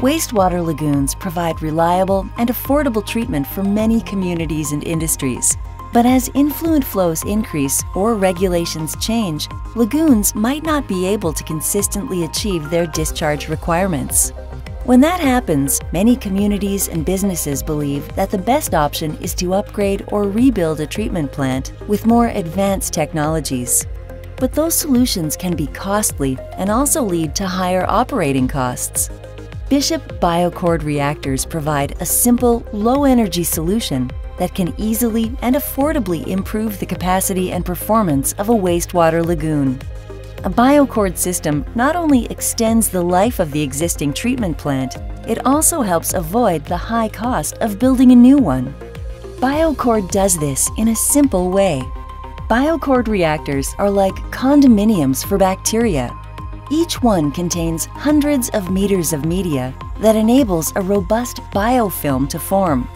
Wastewater lagoons provide reliable and affordable treatment for many communities and industries. But as influent flows increase or regulations change, lagoons might not be able to consistently achieve their discharge requirements. When that happens, many communities and businesses believe that the best option is to upgrade or rebuild a treatment plant with more advanced technologies. But those solutions can be costly and also lead to higher operating costs. Bishop BioCord reactors provide a simple, low-energy solution that can easily and affordably improve the capacity and performance of a wastewater lagoon. A BioCord system not only extends the life of the existing treatment plant, it also helps avoid the high cost of building a new one. BioCord does this in a simple way. BioCord reactors are like condominiums for bacteria each one contains hundreds of meters of media that enables a robust biofilm to form.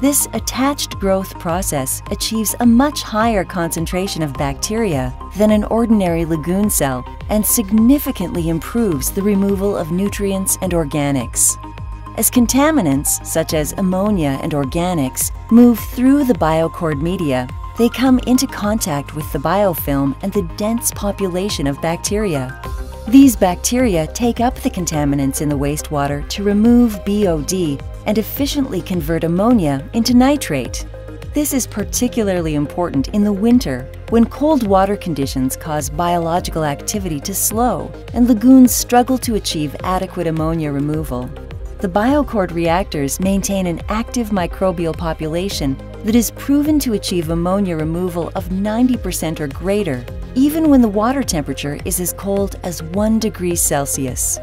This attached growth process achieves a much higher concentration of bacteria than an ordinary lagoon cell and significantly improves the removal of nutrients and organics. As contaminants, such as ammonia and organics, move through the biocord media, they come into contact with the biofilm and the dense population of bacteria. These bacteria take up the contaminants in the wastewater to remove BOD and efficiently convert ammonia into nitrate. This is particularly important in the winter when cold water conditions cause biological activity to slow and lagoons struggle to achieve adequate ammonia removal. The BioCord reactors maintain an active microbial population that is proven to achieve ammonia removal of 90% or greater even when the water temperature is as cold as 1 degree Celsius.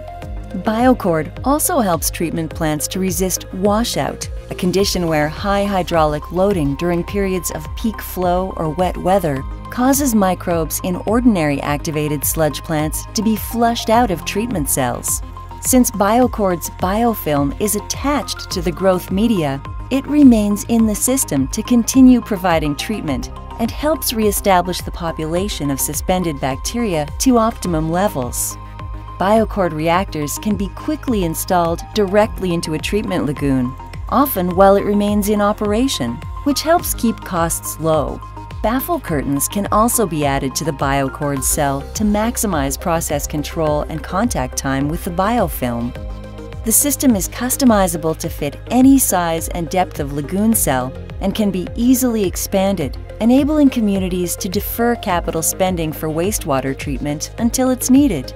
BioCord also helps treatment plants to resist washout, a condition where high hydraulic loading during periods of peak flow or wet weather causes microbes in ordinary activated sludge plants to be flushed out of treatment cells. Since BioCord's biofilm is attached to the growth media, it remains in the system to continue providing treatment and helps reestablish the population of suspended bacteria to optimum levels. BioCord reactors can be quickly installed directly into a treatment lagoon, often while it remains in operation, which helps keep costs low. Baffle curtains can also be added to the BioCord cell to maximize process control and contact time with the biofilm. The system is customizable to fit any size and depth of lagoon cell and can be easily expanded, enabling communities to defer capital spending for wastewater treatment until it's needed.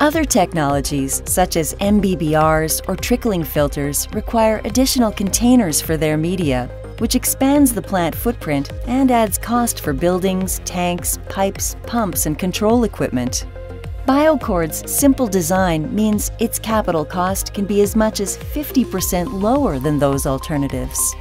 Other technologies, such as MBBRs or trickling filters, require additional containers for their media, which expands the plant footprint and adds cost for buildings, tanks, pipes, pumps, and control equipment. BioCord's simple design means its capital cost can be as much as 50% lower than those alternatives.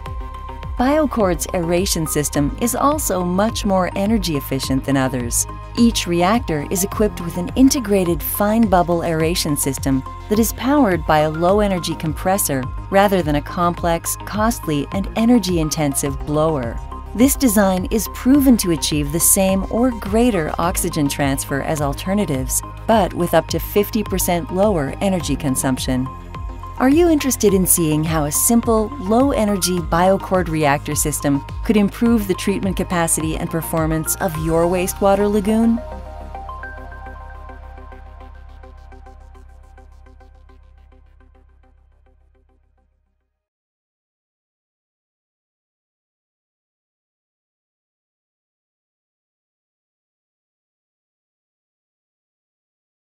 BioCord's aeration system is also much more energy efficient than others. Each reactor is equipped with an integrated fine bubble aeration system that is powered by a low energy compressor rather than a complex, costly, and energy intensive blower. This design is proven to achieve the same or greater oxygen transfer as alternatives, but with up to 50% lower energy consumption. Are you interested in seeing how a simple, low-energy BioCord reactor system could improve the treatment capacity and performance of your wastewater lagoon?